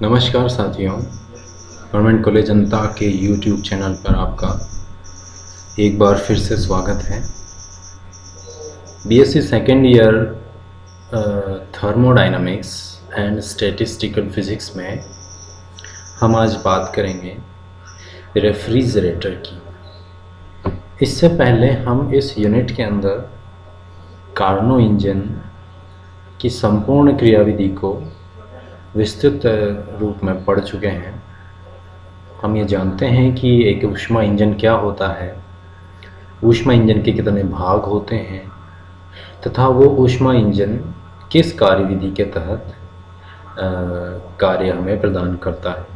नमस्कार साथियों, government college जनता के यूट्यूब चैनल पर आपका एक बार फिर से स्वागत है। BSc second year thermodynamics and statistical physics में हम आज बात करेंगे रेफ्रिजरेटर की। इससे पहले हम इस यूनिट के अंदर कार्नो इंजन की संपूर्ण क्रियाविधि को विस्तृत रूप में पढ़ चुके हैं। हम ये जानते हैं कि एक ऊष्मा इंजन क्या होता है। ऊष्मा इंजन के कितने भाग होते हैं तथा वो ऊष्मा इंजन किस कार्यविधि के तहत कार्य हमें प्रदान करता है।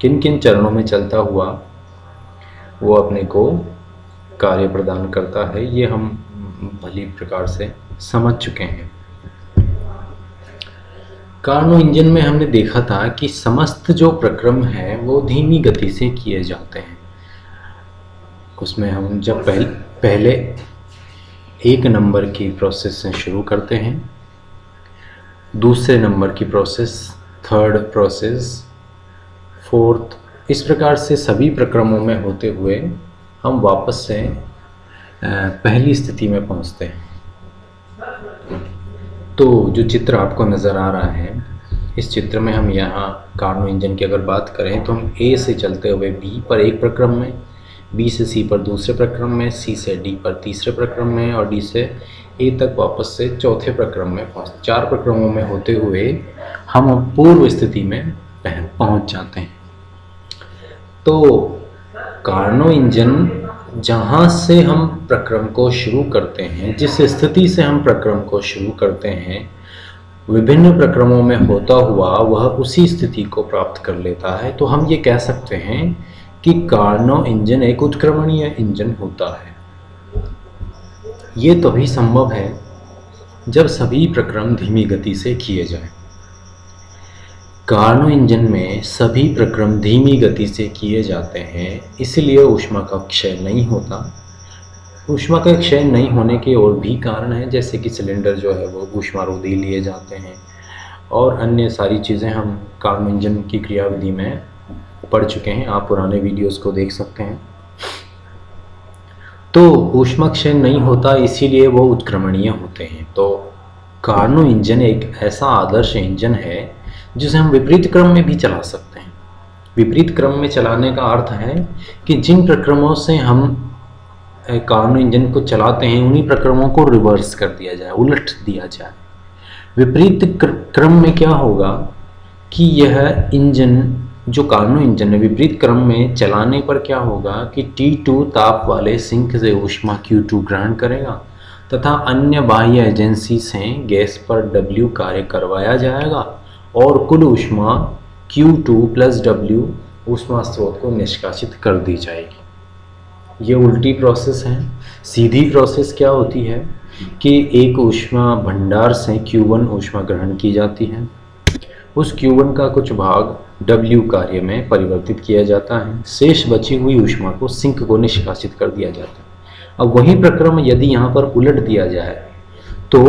किन किन चरणों में चलता हुआ वो अपने को कार्य प्रदान करता है, ये हम भली प्रकार से समझ चुके हैं। कार्नो इंजन में हमने देखा था कि समस्त जो प्रक्रम है, वो धीमी गति से किए जाते हैं। उसमें हम जब पहले पहले एक नंबर की प्रोसेस से शुरू करते हैं, दूसरे नंबर की प्रोसेस थर्ड प्रोसेस फोर्थ इस प्रकार से सभी प्रक्रमों में होते हुए हम वापस से पहली स्थिति में पहुँचते हैं। तो जो चित्र आपको नज़र आ रहा है, इस चित्र में हम यहाँ कार्नो इंजन की अगर बात करें तो हम ए से चलते हुए बी पर एक प्रक्रम में बी से सी पर दूसरे प्रक्रम में सी से डी पर तीसरे प्रक्रम में और डी से ए तक वापस से चौथे प्रक्रम में पहुँच, चार प्रक्रमों में होते हुए हम पूर्व स्थिति में पहुँच जाते हैं। तो कार्नो इंजन जहाँ से हम प्रक्रम को शुरू करते हैं, जिस स्थिति से हम प्रक्रम को शुरू करते हैं, विभिन्न प्रक्रमों में होता हुआ वह उसी स्थिति को प्राप्त कर लेता है तो हम ये कह सकते हैं कि कार्नो इंजन एक उत्क्रमणीय इंजन होता है ये तभी तो संभव है जब सभी प्रक्रम धीमी गति से किए जाएँ। कार्नो इंजन में सभी प्रक्रम धीमी गति से किए जाते हैं, इसलिए ऊष्मा का क्षय नहीं होता। ऊष्मा का क्षय नहीं होने के और भी कारण हैं, जैसे कि सिलेंडर जो है वो ऊष्मारोधी लिए जाते हैं। और अन्य सारी चीज़ें हम कार्नो इंजन की क्रियाविधि में पढ़ चुके हैं, आप पुराने वीडियोस को देख सकते हैं। तो ऊष्मा क्षय नहीं होता, इसीलिए वो उत्क्रमणीय होते हैं। तो कार्नो इंजन एक ऐसा आदर्श इंजन है जिसे हम विपरीत क्रम में भी चला सकते हैं। विपरीत क्रम में चलाने का अर्थ है कि जिन प्रक्रमों से हम कार्नो इंजन को चलाते हैं, उन्हीं प्रक्रमों को रिवर्स कर दिया जाए, उलट दिया जाए। विपरीत क्रम में क्या होगा कि यह इंजन, जो कार्नो इंजन है, विपरीत क्रम में चलाने पर क्या होगा कि T2 ताप वाले सिंक से ऊष्मा Q2 ग्रहण करेगा तथा अन्य बाह्य एजेंसी से गैस पर W कार्य करवाया जाएगा। और कुल ऊष्मा Q2 टू प्लस डब्ल्यू ऊष्मा स्रोत को निष्कासित कर दी जाएगी। ये उल्टी प्रोसेस है। सीधी प्रोसेस क्या होती है कि एक ऊष्मा भंडार से Q1 ऊष्मा ग्रहण की जाती है। उस Q1 का कुछ भाग W कार्य में परिवर्तित किया जाता है। शेष बची हुई ऊष्मा को सिंक को निष्कासित कर दिया जाता है। अब वही प्रक्रम यदि यहाँ पर उलट दिया जाए तो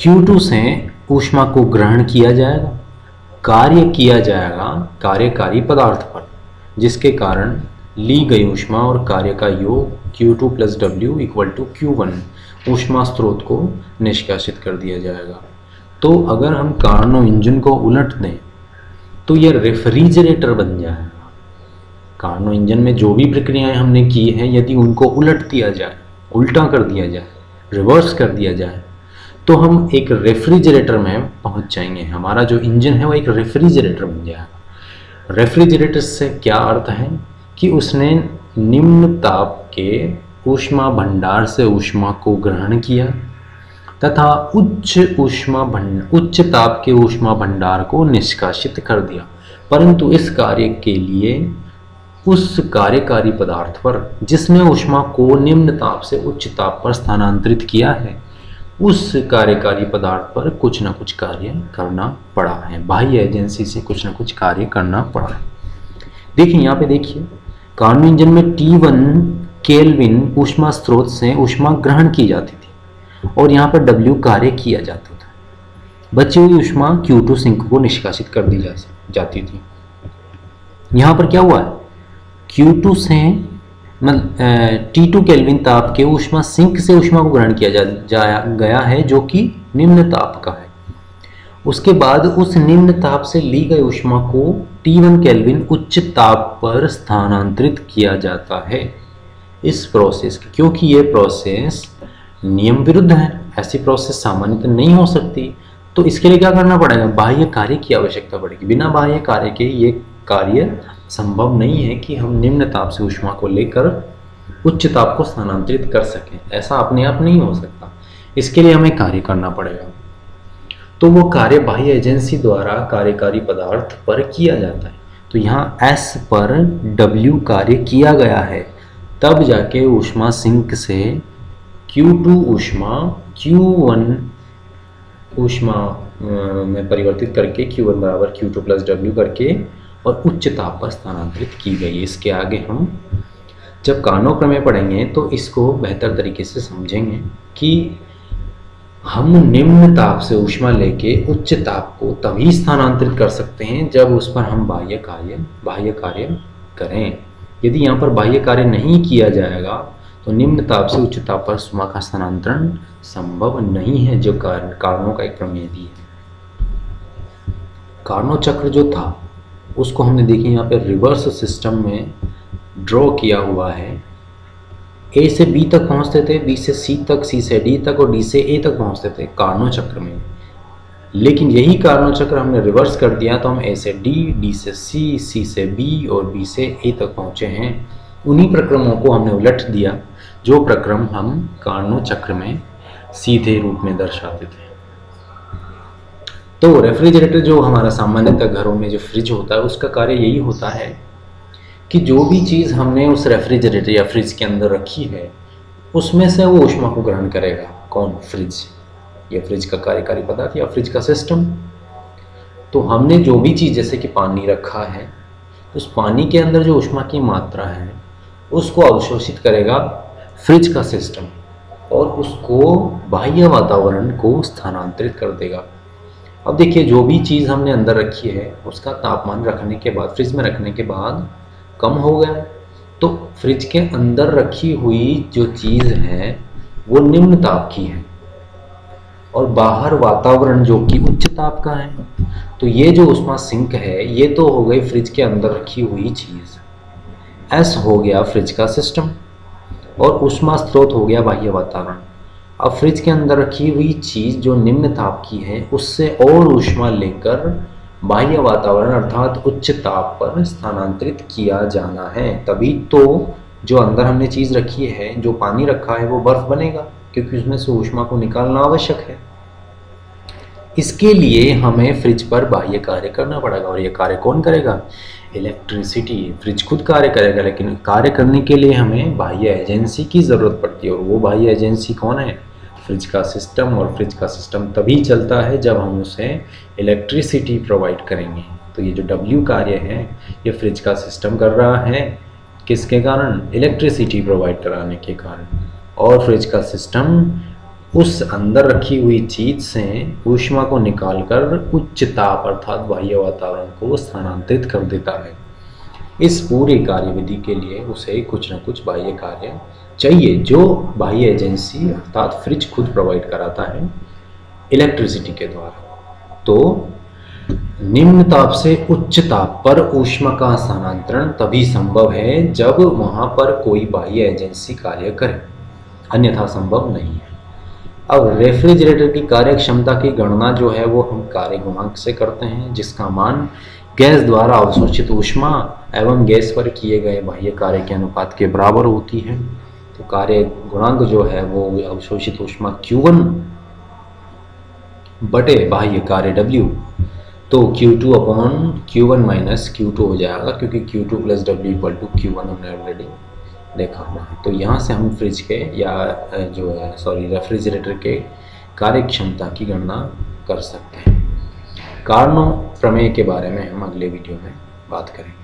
Q2 से ऊष्मा को ग्रहण किया जाएगा, कार्य किया जाएगा कार्यकारी पदार्थ पर, जिसके कारण ली गई ऊष्मा और कार्य का योग Q2 two plus W equal to Q one ऊष्मा स्रोत को निष्कासित कर दिया जाएगा। तो अगर हम कार्नो इंजन को उलट दें तो यह रेफ्रिजरेटर बन जाएगा। कार्नो इंजन में जो भी प्रक्रियाएँ हमने की हैं, यदि उनको उलट दिया जाए, उल्टा कर दिया जाए, रिवर्स कर दिया जाए तो हम एक रेफ्रिजरेटर में पहुँच जाएँगे। हमारा जो इंजन है वो एक रेफ्रिजरेटर बन जाएगा रेफ्रिजरेटर से क्या अर्थ है? कि उसने निम्न ताप के ऊष्मा भंडार से ऊष्मा को ग्रहण किया तथा उच्च ऊष्मा भंड उच्च ताप के ऊष्मा भंडार को निष्कासित कर दिया। परंतु इस कार्य के लिए, उस कार्यकारी पदार्थ पर, जिसने ऊष्मा को निम्न ताप से उच्च ताप पर स्थानांतरित किया है उस कार्यकारी पदार्थ पर कुछ ना कुछ कार्य करना पड़ा है। बाह्य एजेंसी से कुछ ना कुछ कार्य करना पड़ा है। देखिए, यहाँ पे देखिए कार्नो इंजन में टी वन केल्विन ऊष्मा स्रोत से ऊष्मा ग्रहण की जाती थी और यहाँ पर डब्ल्यू कार्य किया जाता था। बची हुई ऊष्मा Q2 सिंक को निष्कासित कर दी जा, जाती थी। यहाँ पर क्या हुआ है? Q2 से टी टू केल्विन ताप के ऊष्मा सिंक से ऊष्मा को ग्रहण किया जा, जाया गया है जो कि निम्न ताप का है। उसके बाद उस निम्न ताप से ली गई ऊष्मा को टी वन केल्विन उच्च ताप पर स्थानांतरित किया जाता है। इस प्रोसेस क्योंकि ये प्रोसेस नियम विरुद्ध है ऐसी प्रोसेस सामान्यतः नहीं हो सकती। तो इसके लिए क्या करना पड़ेगा? बाह्य कार्य की आवश्यकता पड़ेगी। बिना बाह्य कार्य के ये कार्य संभव नहीं है कि हम निम्न ताप से ऊष्मा को लेकर उच्च ताप को स्थानांतरित कर सकें। ऐसा अपने आप नहीं हो सकता। इसके लिए हमें कार्य करना पड़ेगा। तो वो कार्य बाह्य एजेंसी द्वारा कार्यकारी पदार्थ पर किया जाता है। तो यहाँ S पर W कार्य किया गया है। तब जाके ऊष्मा सिंक से Q2 ऊष्मा Q1 ऊष्मा में परिवर्तित करके Q1 बराबर Q2 प्लस डब्ल्यू करके और उच्च ताप पर स्थानांतरित की गई। है इसके आगे हम जब कानो प्रमेय पढ़ेंगे तो इसको बेहतर तरीके से समझेंगे कि हम निम्न ताप से ऊष्मा लेके उच्च ताप को तभी स्थानांतरित कर सकते हैं जब उस पर हम बाह्य कार्य बाह्य कार्य करें। यदि यहाँ पर बाह्य कार्य नहीं किया जाएगा तो निम्न ताप से उच्च ताप पर ऊष्मा का स्थानांतरण संभव नहीं है, जो कारण, कारणों का एक प्रमेय भी है। कार्नो चक्र जो था उसको हमने देखे यहाँ पे रिवर्स सिस्टम में ड्रॉ किया हुआ है। ए से बी तक पहुँचते थे बी से सी तक सी से डी तक और डी से ए तक पहुँचते थे कार्नो चक्र में। लेकिन यही कार्नो चक्र हमने रिवर्स कर दिया तो हम ए से डी डी से सी सी से बी और बी से ए तक पहुँचे हैं। उन्हीं प्रक्रमों को हमने उलट दिया, जो प्रक्रम हम कार्नो चक्र में सीधे रूप में दर्शाते थे। तो रेफ्रिजरेटर जो हमारा सामान्यतः घरों में जो फ्रिज होता है, उसका कार्य यही होता है कि जो भी चीज़ हमने उस रेफ्रिजरेटर या फ्रिज के अंदर रखी है, उसमें से वो ऊष्मा को ग्रहण करेगा। कौन? फ्रिज या फ्रिज का कार्यकारी पदार्थ या फ्रिज का सिस्टम तो हमने जो भी चीज़, जैसे कि पानी रखा है तो उस पानी के अंदर जो ऊष्मा की मात्रा है, उसको अवशोषित करेगा फ्रिज का सिस्टम और उसको बाह्य वातावरण को स्थानांतरित कर देगा। अब देखिए, जो भी चीज़ हमने अंदर रखी है, उसका तापमान रखने के बाद, फ्रिज में रखने के बाद कम हो गया। तो फ्रिज के अंदर रखी हुई जो चीज़ है, वो निम्न ताप की है। और बाहर वातावरण जो कि उच्च ताप का है। तो ये जो उष्मा सिंक है, ये तो हो गई फ्रिज के अंदर रखी हुई चीज़। एस हो गया फ्रिज का सिस्टम। और उष्मा स्रोत हो गया बाह्य वातावरण। अब फ्रिज के अंदर रखी हुई चीज़ जो निम्न ताप की है, उससे और ऊष्मा लेकर बाह्य वातावरण अर्थात उच्च ताप पर स्थानांतरित किया जाना है। तभी तो जो अंदर हमने चीज़ रखी है, जो पानी रखा है, वो बर्फ़ बनेगा, क्योंकि उसमें से ऊष्मा को निकालना आवश्यक है। इसके लिए हमें फ्रिज पर बाह्य कार्य करना पड़ेगा और ये कार्य कौन करेगा? इलेक्ट्रिसिटी फ्रिज खुद कार्य करेगा, लेकिन कार्य करने के लिए हमें बाह्य एजेंसी की ज़रूरत पड़ती है और वो बाह्य एजेंसी कौन है? फ्रिज का सिस्टम और फ्रिज का सिस्टम तभी चलता है जब हम उसे इलेक्ट्रिसिटी प्रोवाइड करेंगे। तो ये जो डब्ल्यू कार्य है, ये फ्रिज का सिस्टम कर रहा है। किसके कारण? इलेक्ट्रिसिटी प्रोवाइड कराने के कारण। और फ्रिज का सिस्टम उस अंदर रखी हुई चीज़ से ऊष्मा को निकालकर उच्च ताप अर्थात बाह्य वातावरण को स्थानांतरित कर देता है। इस पूरी कार्यविधि के लिए उसे कुछ न कुछ बाह्य कार्य चाहिए, जो बाह्य एजेंसी अर्थात फ्रिज खुद प्रोवाइड कराता है इलेक्ट्रिसिटी के द्वारा। तो निम्न ताप से उच्च ताप पर ऊष्मा का स्थानांतरण तभी संभव है जब वहाँ पर कोई बाह्य एजेंसी कार्य करे। अन्यथा संभव नहीं है। अब रेफ्रिजरेटर की कार्य क्षमता की गणना जो है वो हम कार्य गुणांक से करते हैं, जिसका मान गैस द्वारा अवशोषित ऊष्मा एवं गैस पर किए गए बाह्य कार्य के अनुपात के बराबर होती है। कार्य गुणांक जो है वो अवशोषित ऊष्मा Q1 बटे बाह्य कार्य W तो Q2 two upon Q one minus Q हो जाएगा, क्योंकि Q2 two plus W equal to Q हमने ऑलरेडी देखा हुआ है। तो यहाँ से हम फ्रिज के या जो है सॉरी रेफ्रिजरेटर के कार्य क्षमता की गणना कर सकते हैं। कारणों, प्रमेय के बारे में हम अगले वीडियो में बात करेंगे।